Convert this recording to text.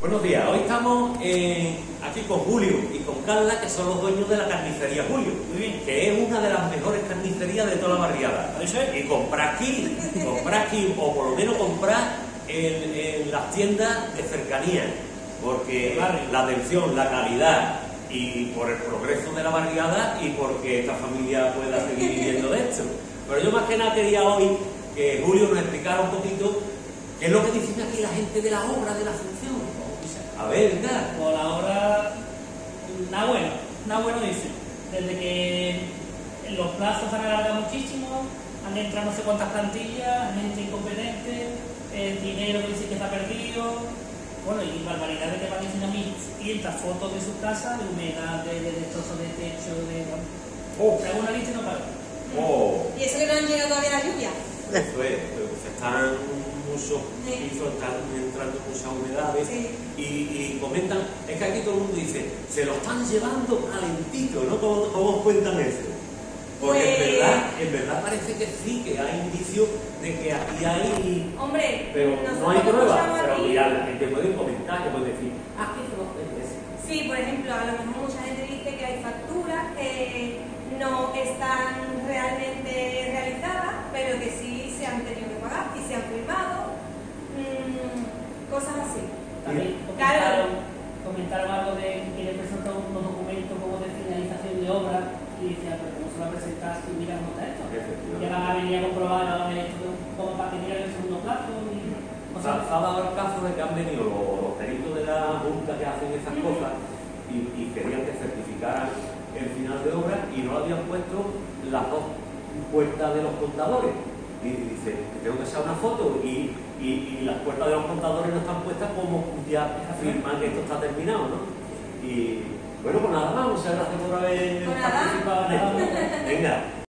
Buenos días, hoy estamos eh, aquí con Julio y con Carla, que son los dueños de la carnicería Julio, Muy bien. que es una de las mejores carnicerías de toda la barriada. Y comprar aquí, comprar aquí, o por lo menos comprar en, en las tiendas de cercanía, porque Barrio. la atención, la calidad y por el progreso de la barriada y porque esta familia pueda seguir viviendo de esto. Pero yo más que nada quería hoy que Julio nos explicara un poquito qué es lo que dicen aquí la gente de la obra, de la función. A ver, venga. Por ahora, nada bueno, nada bueno dice. Desde que los plazos se han alargado muchísimo, han entrado no sé cuántas plantillas, gente incompetente, el dinero que dicen que está perdido, bueno, y barbaridades que van diciendo a mí, 500 fotos de sus casas, de humedad, de, de destrozos de techo, de... Oh, Se hago una lista y no paro. oh. Y eso que no han llegado todavía las lluvias. Eso es, pues están muchos Sí. pisos, están entrando muchas humedades y, y comentan, es que aquí todo el mundo dice, se lo están llevando calentito, ¿no? ¿Cómo, cómo cuentan eso? Porque en, Pues- verdad, en verdad parece que sí, que hay indicios de que aquí hay... Hombre, Pero no hay pruebas, pero mira, la gente puede comentar, que puede decir, ah, que los peces. Sí, por ejemplo, a lo mejor mucha gente dice que hay facturas que no están realmente realizadas, pero que sí se han tenido que pagar y se han firmado. mm, cosas así. También comentaron, comentaron algo de que quiere presentar unos documentos como de finalización de obra y decía, pero ¿cómo se va a presentar si mira cómo está esto? Ya van a venir a comprobar a ver esto como para que el segundo plazo y O sea, se ha dado el caso de que han venido los, los peritos de la Junta que hacen esas cosas y, y querían que certificaran el final de obra y no habían puesto las dos puertas de los contadores. Y dice, tengo que hacer una foto y, y- y las puertas de los contadores no están puestas como ya afirman que esto está terminado, ¿no? Y bueno, pues nada más, muchas gracias por haber participado en esto. Venga.